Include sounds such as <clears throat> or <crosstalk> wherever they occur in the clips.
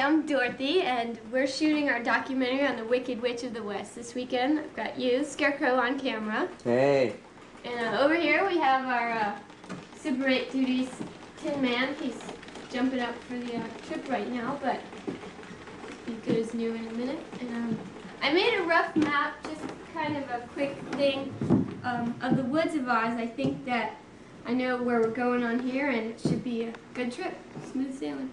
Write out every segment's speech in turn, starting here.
I'm Dorothy, and we're shooting our documentary on the Wicked Witch of the West this weekend. I've got you, Scarecrow, on camera. Hey. And uh, over here we have our uh, Super 8 Duties Tin Man. He's jumping up for the uh, trip right now, but be good as new in a minute. And um, I made a rough map, just kind of a quick thing um, of the woods of Oz. I think that I know where we're going on here, and it should be a good trip, smooth sailing.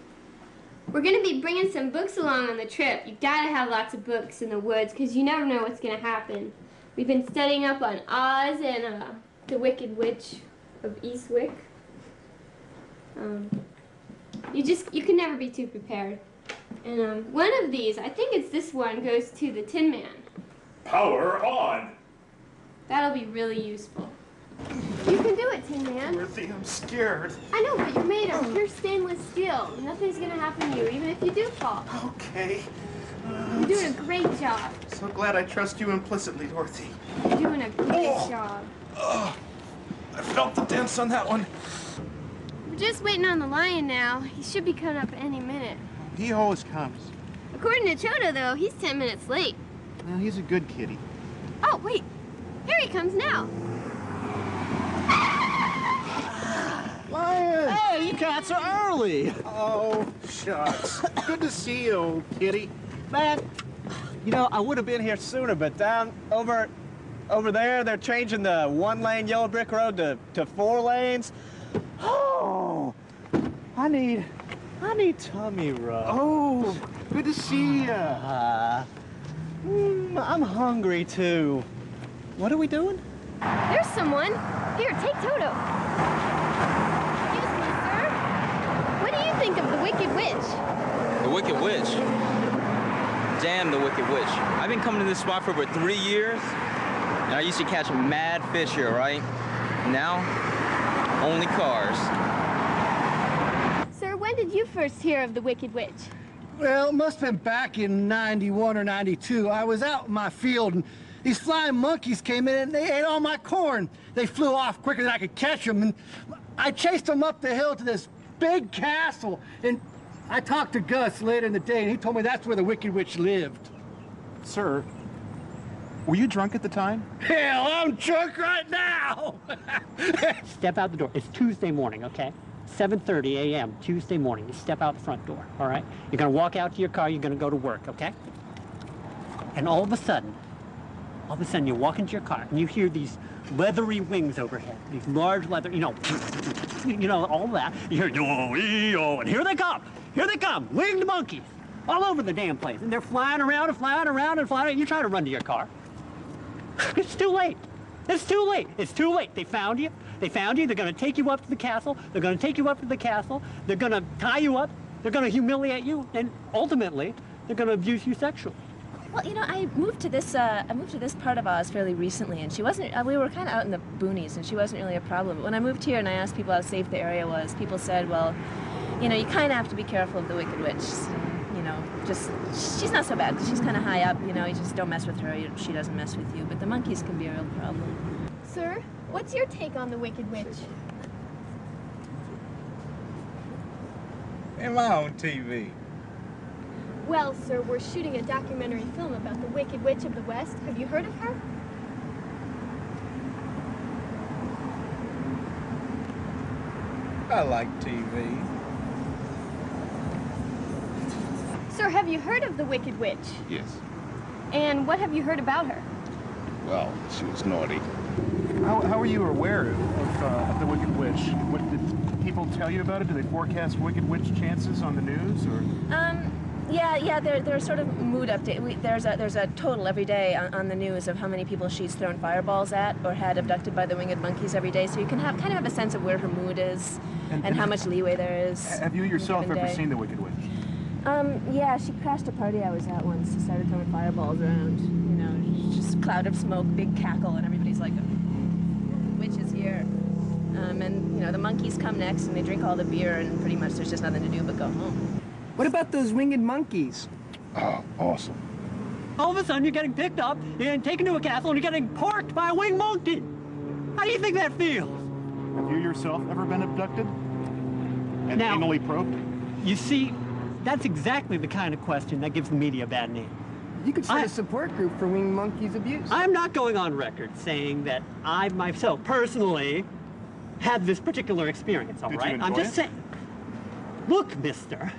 We're going to be bringing some books along on the trip. You got to have lots of books in the woods because you never know what's going to happen. We've been studying up on Oz and uh, the Wicked Witch of Eastwick. Um, you just you can never be too prepared. And um, one of these, I think it's this one, goes to the Tin Man. Power on! That'll be really useful. You can do it, Tin Man. Dorothy, I'm scared. I know, but you're made of pure stainless steel. Nothing's gonna happen to you, even if you do fall. Okay. You're doing a great job. So glad I trust you implicitly, Dorothy. You're doing a great Oh. job. Ugh. I felt the dents on that one. We're just waiting on the lion now. He should be coming up any minute. He always comes. According to Chodo, though, he's 10 minutes late. Well, he's a good kitty. Oh, wait. Here he comes now. Lion! Hey, you cats are early. Oh, shucks. good to see you, old kitty. Man, you know, I would have been here sooner, but down over over there, they're changing the one-lane yellow brick road to, to four lanes. Oh, I need, I need tummy rub. Oh, good to see you. Uh, mm, I'm hungry too. What are we doing? There's someone. Here, take Toto. Excuse me, sir. What do you think of the Wicked Witch? The Wicked Witch. Damn the Wicked Witch. I've been coming to this spot for over three years, and I used to catch mad fish here, right? Now, only cars. Sir, when did you first hear of the Wicked Witch? Well, it must have been back in 91 or 92. I was out in my field and these flying monkeys came in and they ate all my corn. They flew off quicker than I could catch them and I chased them up the hill to this big castle and I talked to Gus later in the day and he told me that's where the Wicked Witch lived. Sir, were you drunk at the time? Hell, I'm drunk right now! <laughs> Step out the door. It's Tuesday morning, okay? 7.30 a.m. Tuesday morning. You step out the front door, all right? You're going to walk out to your car. You're going to go to work, okay? And all of a sudden, all of a sudden you walk into your car and you hear these leathery wings overhead. These large leather, you know, <laughs> you know, all that. You hear, yo, yo, and here they come. Here they come. Winged monkeys. All over the damn place. And they're flying around and flying around and flying. You try to run to your car. <laughs> It's too late. It's too late. It's too late. They found you. They found you. They're going to take you up to the castle. They're going to take you up to the castle. They're going to tie you up. They're going to humiliate you. And ultimately, they're going to abuse you sexually. Well, you know, I moved to this. Uh, I moved to this part of Oz fairly recently, and she wasn't. Uh, we were kind of out in the boonies, and she wasn't really a problem. But when I moved here and I asked people how safe the area was, people said, "Well, you know, you kind of have to be careful of the Wicked Witch. And, you know, just she's not so bad because she's kind of high up. You know, you just don't mess with her. You, she doesn't mess with you. But the monkeys can be a real problem." Sir, what's your take on the Wicked Witch? Am I on TV? Well, sir, we're shooting a documentary film about the Wicked Witch of the West. Have you heard of her? I like TV. Sir, have you heard of the Wicked Witch? Yes. And what have you heard about her? Well, she was naughty. How, how are you aware of, uh, of the Wicked Witch? What did people tell you about it? Do they forecast Wicked Witch chances on the news, or? Um, yeah, yeah. There, there's sort of mood update. We, there's a there's a total every day on, on the news of how many people she's thrown fireballs at or had abducted by the winged monkeys every day. So you can have kind of have a sense of where her mood is and, And- how much leeway there is. Have you yourself ever day. seen the Wicked Witch? Um, yeah, she crashed a party I was at once. She started throwing fireballs around. You know, just cloud of smoke, big cackle, and everybody's like, "The witch is here." Um, and you know, the monkeys come next, and they drink all the beer, and pretty much there's just nothing to do but go home. What about those winged monkeys? Oh, awesome. All of a sudden, you're getting picked up, you're getting taken to a castle, and you're getting porked by a winged monkey. How do you think that feels? Have you yourself ever been abducted? And Now- anally probed? You see, that's exactly the kind of question that gives the media a bad name. You could start I- a support group for winged monkeys abuse. I'm not going on record saying that I myself personally had this particular experience, all Did you right? I'm just saying. Look, mister,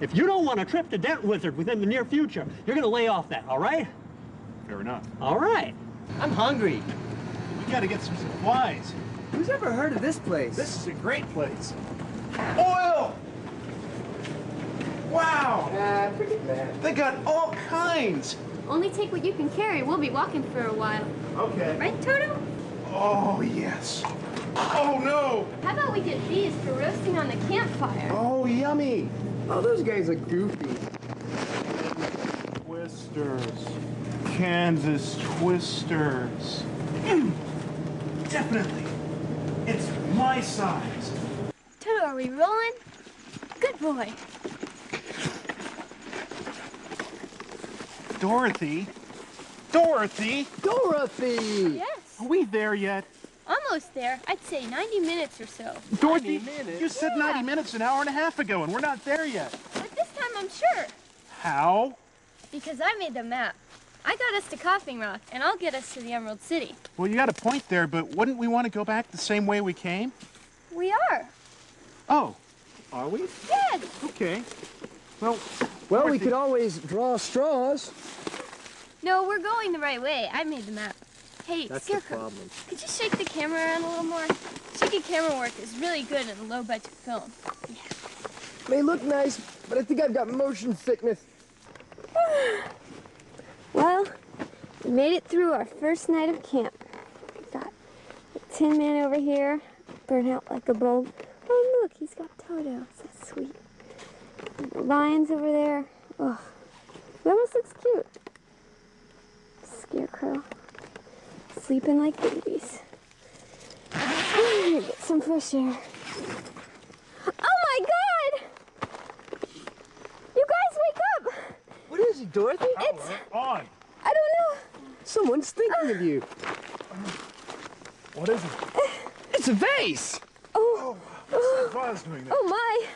if you don't want a trip to Dent Wizard within the near future, you're gonna lay off that, all right? Fair enough. All right. I'm hungry. We gotta get some supplies. Who's ever heard of this place? This is a great place. Oil! Wow! Ah, forget that. They got all kinds. Only take what you can carry. We'll be walking for a while. Okay. Right, Toto? Oh, yes. Oh, no. How about we get these for roasting on the campfire? Oh, yummy. Oh, those guys are goofy. Twisters. Kansas Twisters. Mm, <clears throat> Definitely. It's my size. Toto, are we rolling? Good boy. Dorothy. Dorothy! Dorothy! Yes. Are we there yet? Almost there. I'd say 90 minutes or so. Dorothy, 90 minutes? you said 90 minutes an hour and a half ago, and we're not there yet. But this time I'm sure. How? Because I made the map. I got us to Coughing Rock, and I'll get us to the Emerald City. Well, you got a point there, but wouldn't we want to go back the same way we came? We are. Oh, are we? Yes. Okay. Well, Well, we could always draw straws. No, we're going the right way. I made the map. Hey, That's Scarecrow, problem. could you shake the camera around a little more? Shaky camera work is really good in a low-budget film. Yeah. May look nice, but I think I've got motion sickness. <sighs> Well, we made it through our first night of camp. Got a tin man over here, burnt out like a bulb. Oh, look, he's got Toto. So sweet. The lions over there. Oh, he almost looks cute. Scarecrow. Sleeping like babies. I'm <sighs> gonna get some fresh air. Oh my god! You guys wake up! What is it, Dorothy? It's, oh, on. I don't know. Someone's thinking of you. What is it? It's a vase. Oh, It's a vase doing that. oh my.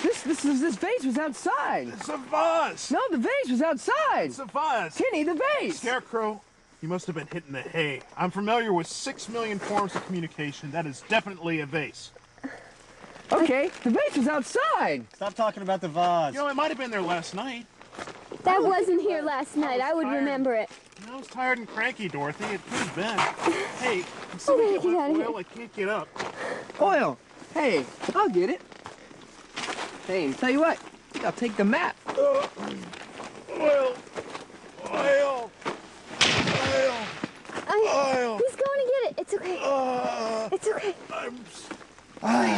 This this is this vase was outside. It's a vase. No, the vase was outside. It's a vase. Kenny, the vase. Scarecrow, you must have been hitting the hay. I'm familiar with six million forms of communication. That is definitely a vase. Okay, the vase was outside. Stop talking about the vase. You know, it might have been there last night. That wasn't here last night. I would tired. remember it. I was tired and cranky, Dorothy. It could have been. Hey, can <laughs> somebody Okay, get get my outta here. oil? I can't get up. Oil. Hey, I'll get it. Hey, tell you what, I'll take the map. Uh, oil. Oil. Oil. I, Oil. he's going to get it. It's okay. Uh, It's okay. I'm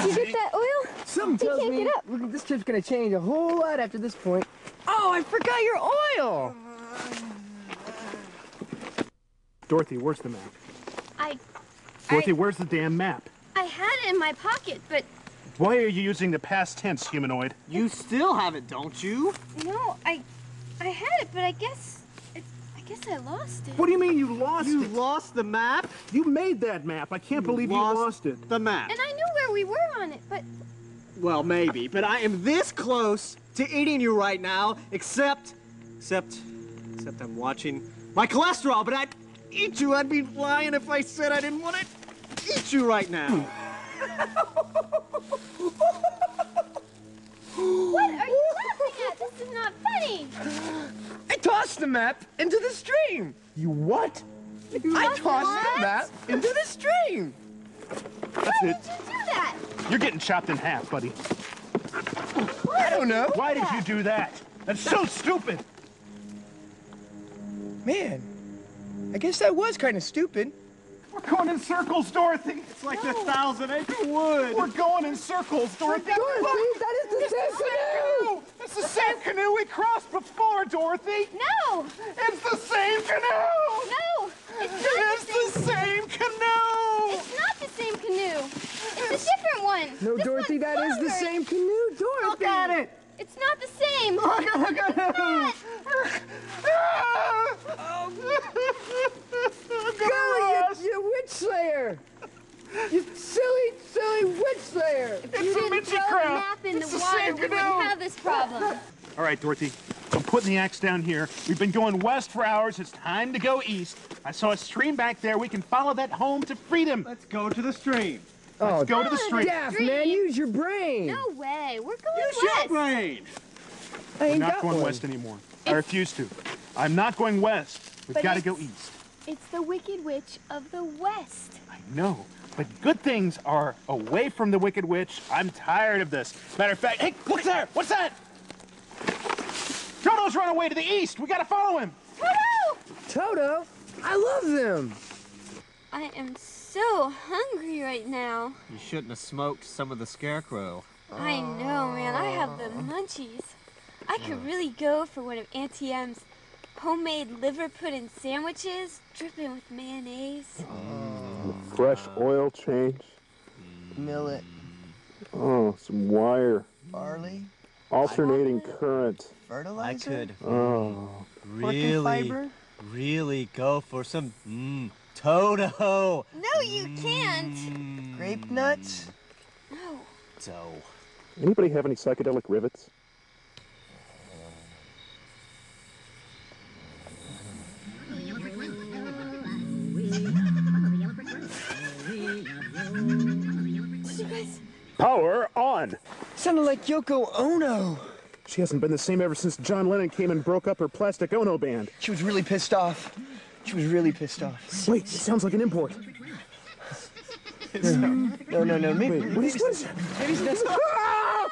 Did you get that oil? Something He tells can't me get up. this trip's gonna change a whole lot after this point. Oh, I forgot your oil. Dorothy, where's the map? I, Dorothy, I, where's the damn map? I had it in my pocket, but Why are you using the past tense, humanoid? You still have it, don't you? no, I, I had it, but I guess, it, I guess I lost it. What do you mean you lost You it? You lost the map? You made that map. I can't believe you lost lost it. The map. And I knew where we were on it, but Well, maybe, but I am this close to eating you right now, except, except, except I'm watching my cholesterol, but I'd eat you. I'd be lying if I said I didn't want to eat you right now. <laughs> what are you laughing at? This is not funny. <gasps> I tossed the map into the stream. You what? I tossed What? the map into the stream. That's Why it. did you do that? You're getting chopped in half, buddy. I don't know. Why did you do that? That's so stupid. Man, I guess that was kind of stupid. We're going in circles, Dorothy. It's like the thousand acre wood. We're going in circles, Dorothy. Dorothy, that is the same canoe. It's the same canoe we crossed before, Dorothy. No, It's the same canoe. no, it's not It's the same. the same canoe. It's not the same canoe. It's a different one. No, This Dorothy, one's that is the same canoe, Dorothy. Look at it. It's not the same. Look at look at Not. <laughs> Go, you, you witch slayer. You silly, silly witch slayer. If you a didn't Mitchie throw crab. map in It's the the water, we wouldn't canoe. have this problem. <laughs> All right, Dorothy. I'm putting the axe down here. We've been going west for hours. It's time to go east. I saw a stream back there. We can follow that home to freedom. Let's go to the stream. Let's oh, go to the stream. Daft, man, use your brain. No way. We're going Use your brain. I I'm ain't not going one. west anymore. I refuse to. I'm not going west. We've got to go east. It's the Wicked Witch of the West. I know, but good things are away from the Wicked Witch. I'm tired of this. Matter of fact, hey, look there! What's that? Toto's run away to the east. We gotta follow him. Toto, I love them. I am so hungry right now. You shouldn't have smoked some of the scarecrow. I know, man. I have the munchies. I could uh. really go for one of Auntie M's homemade liver pudding sandwiches, dripping with mayonnaise. Fresh oil change. Millet, Oh, some wire. barley, Alternating current. fertilizer. I could Oh. Really, fiber. really go for some mm, Toto. No, you can't. Grape nuts. No. So, Anybody have any psychedelic rivets? Power on! Sounded like Yoko Ono. She hasn't been the same ever since John Lennon came and broke up her Plastic Ono band. She was really pissed off. She was really pissed off. Wait, it sounds like an import. No, no, no. Maybe, Wait, what is maybe, this? maybe it's next. Ah!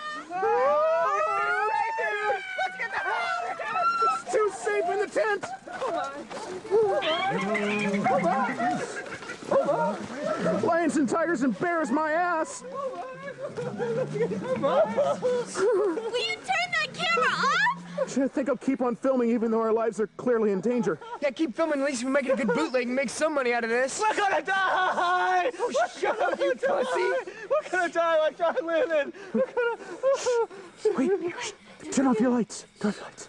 It's too safe in the tent! Lions and tigers and bears, my ass! Will you turn that camera off? I think I'll keep on filming even though our lives are clearly in danger. Yeah, keep filming. At least we make it a good bootleg and make some money out of this. we're gonna die. Oh, shut up, you pussy. We're gonna die like John Lennon. We're gonna. Wait, shh, turn off your lights. Turn off your lights.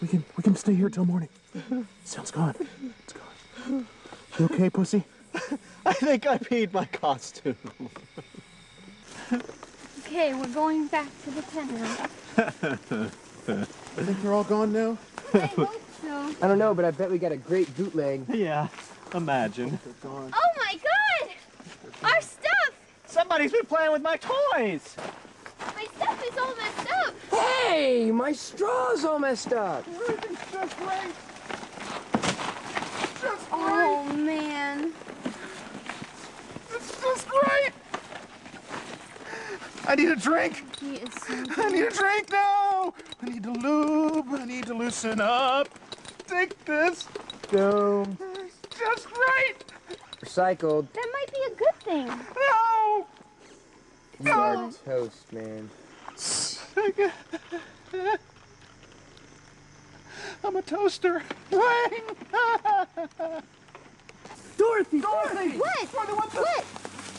We can we can stay here till morning. Sounds gone. It's gone. You okay, pussy? <laughs> I think I peed my costume. Okay, we're going back to the tent now. I think they're all gone now. I hope so. I don't know, but I bet we got a great bootleg. Yeah, imagine. Oh my god! Our stuff! Somebody's been playing with my toys. My stuff is all messed up! Hey, my straw's all messed up. Oh man. It's just great. I need a drink. He is so I need a drink now. I need to lube. I need to loosen up. Take this. Boom. Just right. Recycled. That might be a good thing. No. You are toast, man. I'm a toaster. Wait. Dorothy! Dorothy. What? What? What?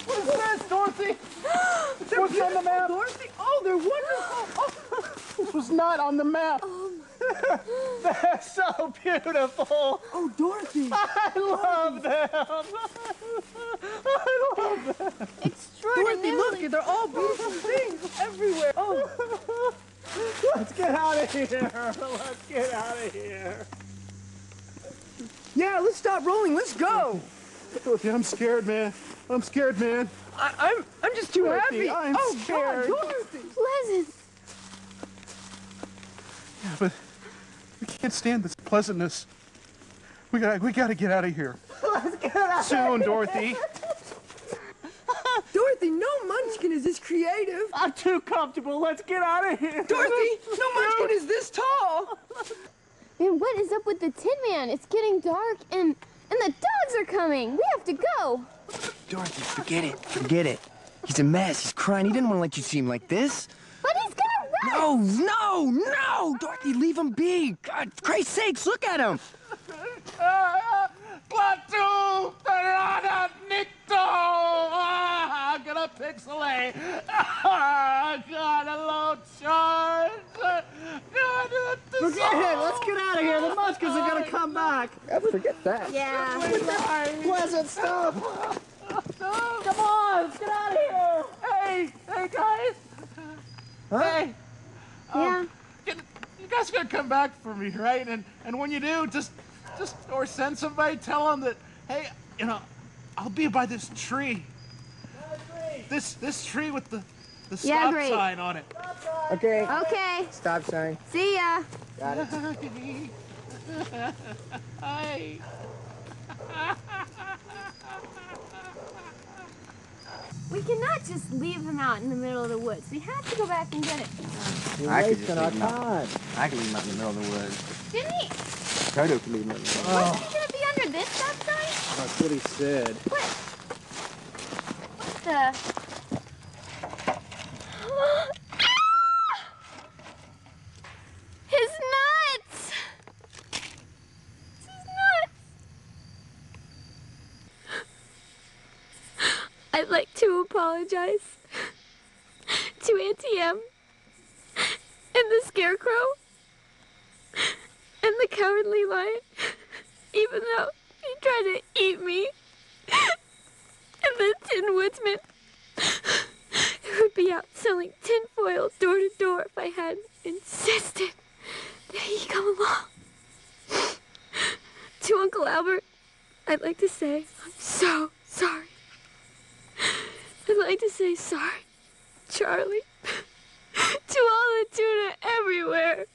What is this, Dorothy? <gasps> What's on the map? Oh, Dorothy? Oh, they're wonderful. <gasps> Oh. This was not on the map. Oh <laughs> They're so beautiful. Oh, Dorothy. <laughs> <laughs> I love them. I love them. Dorothy, Extraordinarily. look, they're all beautiful things everywhere. Oh, Let's get out of here. Let's get out of here. yeah, let's stop rolling. Let's go. Dorothy, I'm scared, man. I'm scared, man. I, I'm I'm just too Dorothy, happy. I'm oh, scared. God, Dorothy. Pleasant. Yeah, but we can't stand this pleasantness. We got we got to get out of here. Let's get out. Soon, Dorothy. <laughs> Dorothy, no munchkin is this creative. I'm too comfortable. Let's get out of here. Dorothy, no munchkin is this tall. Man, what is up with the Tin Man? It's getting dark and and the dogs are coming. We have to go. Dorothy, forget it. Forget it. He's a mess. He's crying. He didn't want to let you see him like this. But he's gonna run. No, no, no! Dorothy, leave him be. God, for Christ's sakes, look at him. Klaatu Barada Nikto! Ah, gonna pixelate! God, a low charge! God, Forget it. Let's get out of here. The muskets are gonna come back. forget that. Yeah. Pleasant stuff. <laughs> Come on. Let's get out of here. Hey, hey, guys! Hey, Yeah. get, guys are gonna come back for me, right? And and when you do, just just or send somebody, tell them that, hey, you know, I'll be by this tree. This this tree with the the Yeah, stop great. sign on it. Okay. Okay. Stop sign. See ya. Got it. Hi. <laughs> We cannot just leave him out in the middle of the woods. We have to go back and get it. I could just leave him out. I could leave him out in the middle of the woods. Didn't he? Toto can leave him alone. Wasn't he gonna be under this stop sign? That's what he said. What? What the? His nuts! It's his nuts! I'd like to apologize to Auntie M and the Scarecrow and the Cowardly Lion, even though he tried to eat me, and the Tin Woodsman who would be out selling tinfoil door to door if I hadn't insisted that he come along. To Uncle Albert, I'd like to say I'm so sorry. I'd like to say sorry, Charlie, to all the tuna everywhere.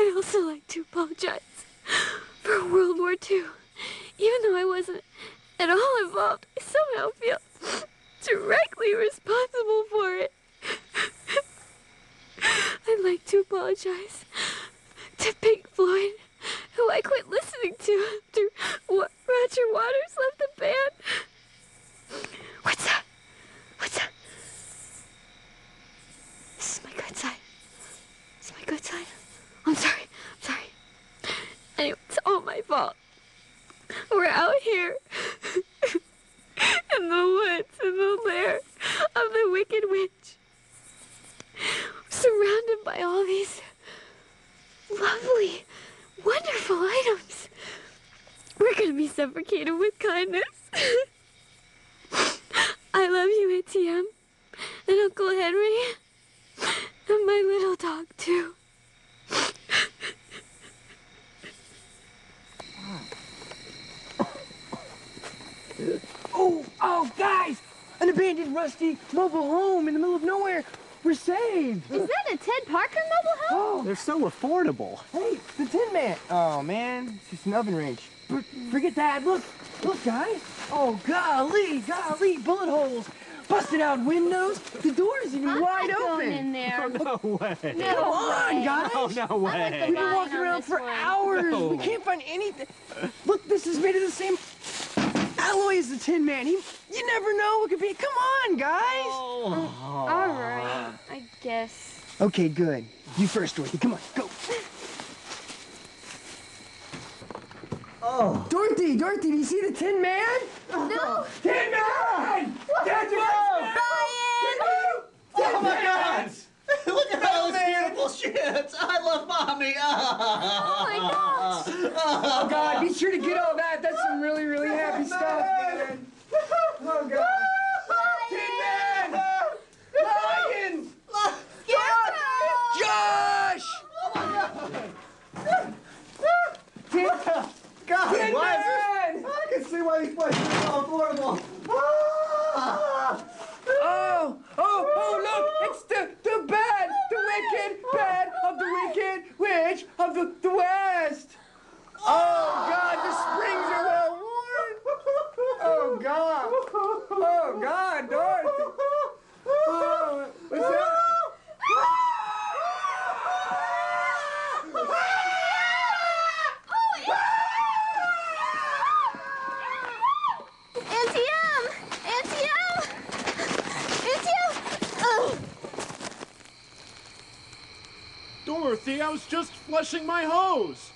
I'd also like to apologize for World War II. Even though I wasn't at all involved, I somehow feel directly responsible for it. I'd like to apologize to Pink Floyd, who I quit listening to after Roger Waters left the band. What's that? What's that? This is my good side. This is my good side. I'm sorry. I'm sorry. Anyway, it's all my fault. We're out here the lair of the Wicked Witch, surrounded by all these lovely, wonderful items. We're gonna be suffocated with kindness. <laughs> I love you, Auntie M, and Uncle Henry, and my little dog too. <laughs> Oh, oh, guys! An abandoned, rusty mobile home in the middle of nowhere. We're saved. Is that a Ted Parker mobile home? Oh, They're so affordable. hey, the Tin Man. Oh man, it's just an oven range. For- Forget that. Look, look, guys. Oh golly, golly, bullet holes, busted out windows. The door's even I'm wide not open. going in there. Oh, No way. No Come on, way. guys. Oh, no like way. the We've been walking around for one. hours. No. We can't find anything. Look, this is made of the same alloy as the Tin Man. He, you never know what could be. Come on, guys. Oh. All right, I guess. Okay, good. You first, Dorothy. Come on, go. Oh. Dorothy, Dorothy, do you see the Tin Man? No. Tin Man! That's Ryan! Oh my God! <laughs> Look at all this beautiful shit! I love mommy! <laughs> Oh my gosh! Oh, God, be sure to get all that. That's some really, really happy stuff, man. <laughs> Oh, God. Tin Man! Lion! Josh! Tin God, Tin why is Man! this? I can see why these places are so affordable. Oh, oh, oh, look, it's the, the bad, the wicked bad of the wicked witch of the, the west. Oh, God, the springs are well worn. Oh, God. Oh, God, Dorothy. Oh, what's that? Auntie M! Auntie M! Auntie M! Ugh. Dorothy, I was just flushing my hose.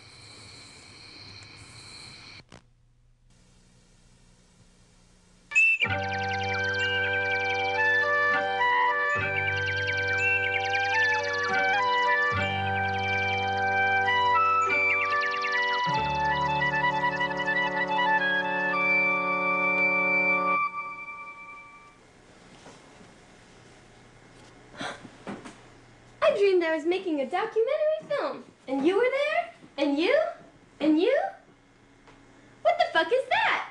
A documentary film. And you were there? And you? And you? What the fuck is that?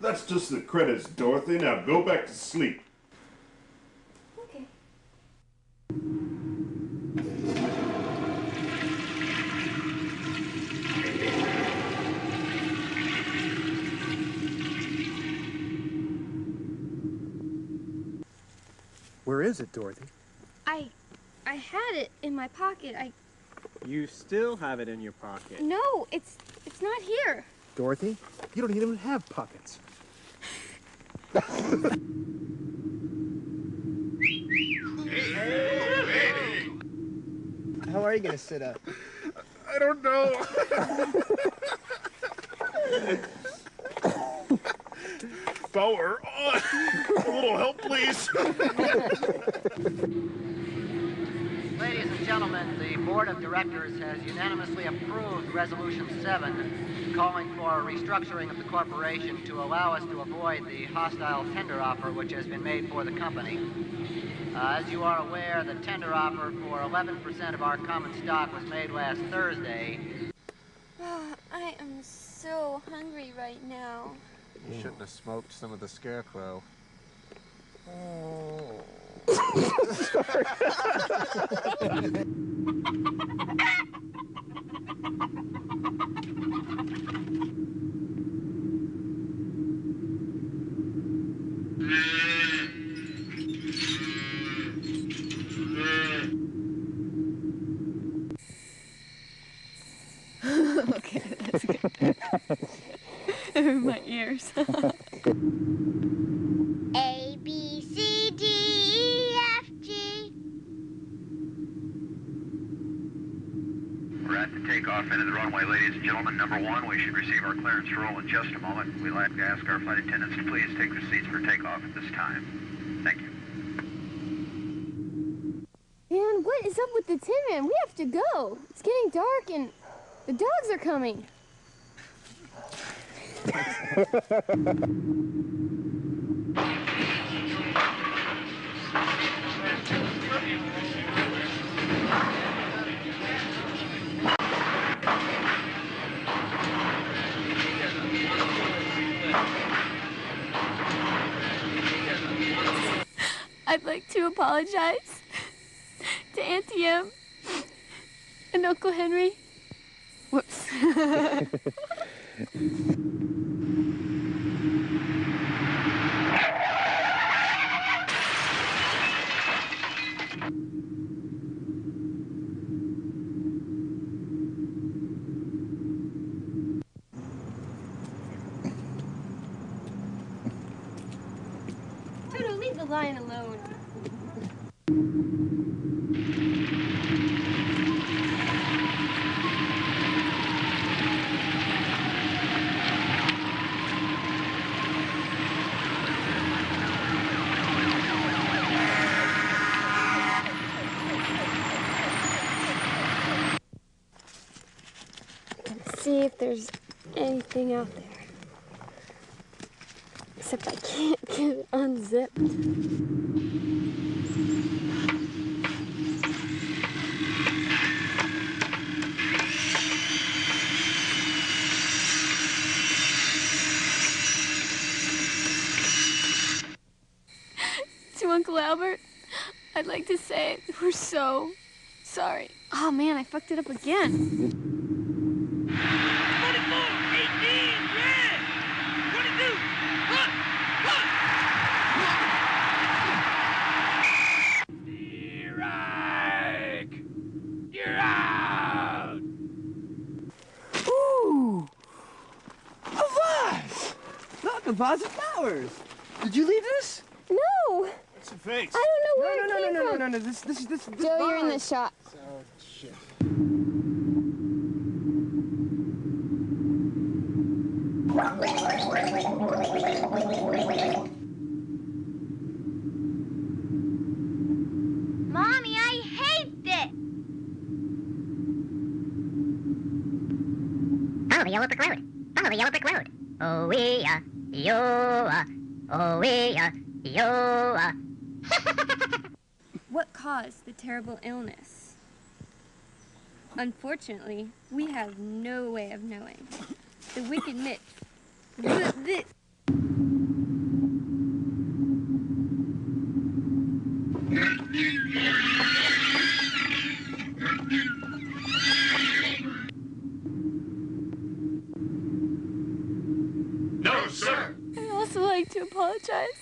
That's just the credits, Dorothy. Now go back to sleep. Okay. Where is it, Dorothy? I I had it in my pocket. I You still have it in your pocket. no, it's it's not here. Dorothy, you don't even have pockets. How are you gonna sit up? I don't know. Power on. A little help, please. <laughs> Ladies and gentlemen, the Board of Directors has unanimously approved Resolution 7, calling for a restructuring of the corporation to allow us to avoid the hostile tender offer which has been made for the company. Uh, as you are aware, the tender offer for 11% of our common stock was made last Thursday. I am so hungry right now. You shouldn't have smoked some of the scarecrow. <laughs> okay, <laughs> We're at the takeoff end the runway, ladies and gentlemen. Number one, we should receive our clearance to roll in just a moment. We'd like to ask our flight attendants to please take their seats for takeoff at this time. Thank you. Man, what is up with the Tin Man? We have to go. It's getting dark and the dogs are coming. <laughs> I'd like to apologize to Auntie M and Uncle Henry. Whoops. <laughs> Toto, leave the lion alone. Let's see if there's anything out there. Except I can't get it unzipped. To Uncle Albert, I'd like to say we're so sorry. Oh man, I fucked it up again. You're out! Ooh! A vase! Look, a vase of flowers! Did you leave this? No! What's your face? I don't know where no, it no, came no, no, from. no, no, no, this, this, this, this Joe, you're in the shot. Oh, shit. Mommy, I hate this. Follow the yellow brick road. Follow the yellow brick road. Oh, we What caused the terrible illness? Unfortunately, we have no way of knowing. The Wicked Mitch. th- thi- sir. I'd also like to apologize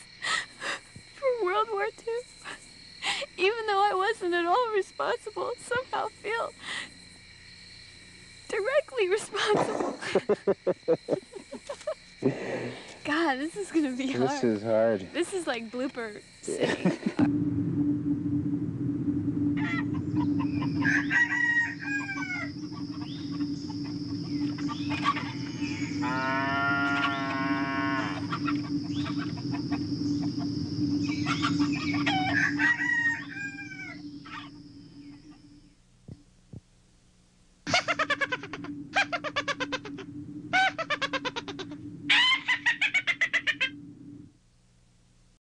for World War II. Even though I wasn't at all responsible, somehow feel directly responsible. <laughs> God, this is gonna be hard. This is hard. This is like blooper <laughs> city.